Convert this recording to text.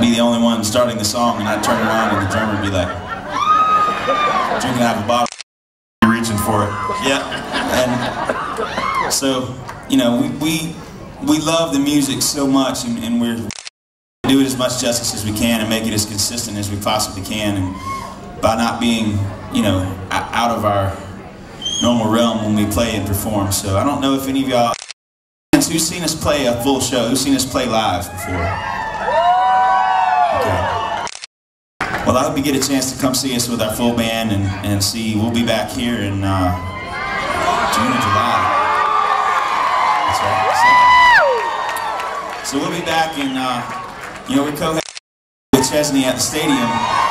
be the only one starting the song, and I'd turn around and the drummer would be like, drinking out of a bottle, reaching for it. Yeah, and so you know we we, we love the music so much, and, and we're do it as much justice as we can and make it as consistent as we possibly can, and by not being you know out of our normal realm when we play and perform. So I don't know if any of y'all who's seen us play a full show, who's seen us play live before. Well, I hope you get a chance to come see us with our full band and, and see. We'll be back here in uh, June or July. Right. So, so we'll be back and, uh, you know, we're co with Chesney at the stadium.